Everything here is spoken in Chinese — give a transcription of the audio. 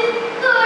歌。